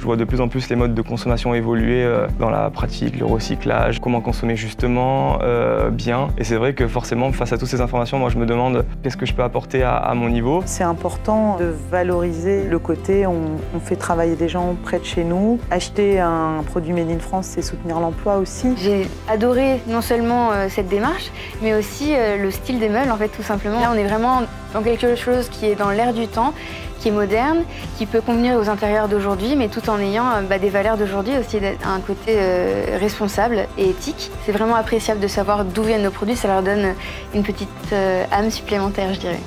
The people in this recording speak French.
Je vois de plus en plus les modes de consommation évoluer euh, dans la pratique, le recyclage, comment consommer justement, euh, bien. Et c'est vrai que forcément, face à toutes ces informations, moi je me demande qu'est-ce que je peux apporter à, à mon niveau? C'est important de valoriser le côté on, on fait travailler des gens près de chez nous. Acheter un produit made in France, c'est soutenir l'emploi aussi. J'ai adoré non seulement euh, cette démarche, mais aussi euh, le style des meubles, en fait, tout simplement. Là, on est vraiment dans quelque chose qui est dans l'air du temps, qui est moderne, qui peut convenir aux intérieurs d'aujourd'hui, mais tout en ayant euh, bah, des valeurs d'aujourd'hui, aussi un côté euh, responsable et éthique. C'est vraiment appréciable de savoir d'où viennent nos produits, ça leur donne une petite euh, âme supplémentaire, je dirais.